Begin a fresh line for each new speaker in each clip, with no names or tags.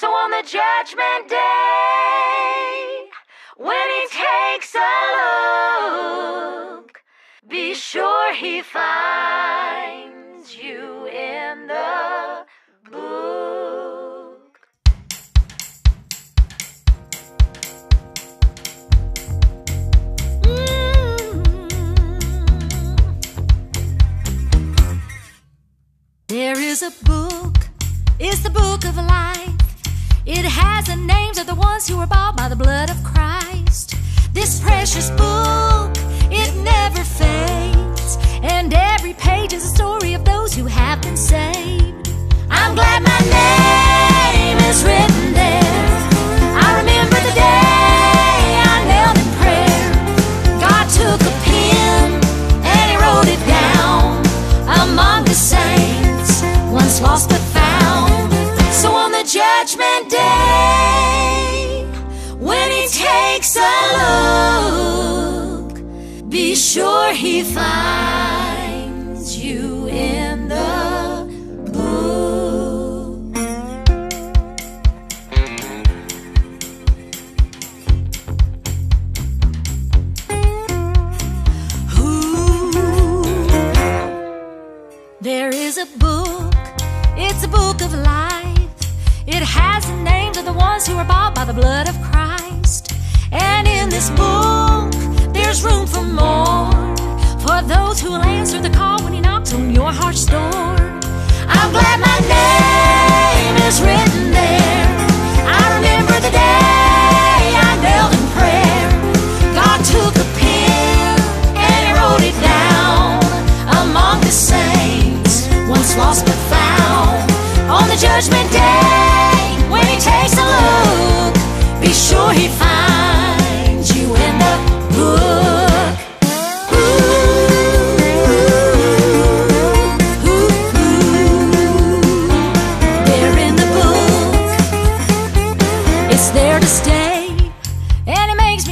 So on the judgment day, when he takes a look, be sure he finds you in the book.
There is a book, it's the book of life. It has the names of the ones who were bought by the blood of Christ. This precious book, be sure he finds you in the. Ooh. There is a book, it's a book of life. It has the names of the ones who are bought by the blood of Christ. And in this book, there's room for more. For those who will answer the call when he knocks on your heart's door. I'm glad my name is written there. I remember the day I knelt in prayer. God took a pen and he wrote it down among the saints, once lost but found. On the judgment day, when he takes a look, be sure he finds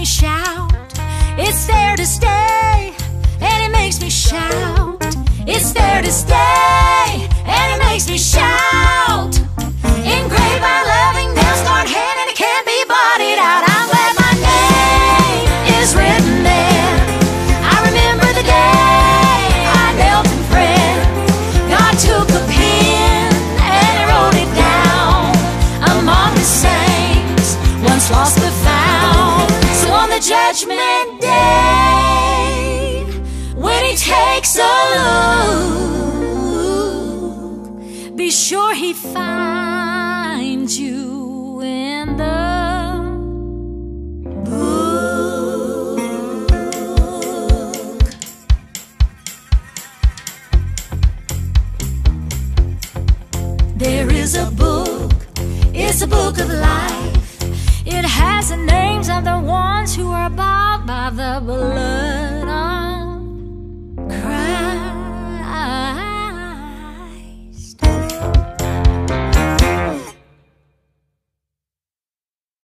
shout. It's there to stay, and it makes me shout. It's there to stay, and it makes me shout. The judgment day, when he takes a look, be sure he finds you in the book. There is a book, it's a book of life. It has the names of the ones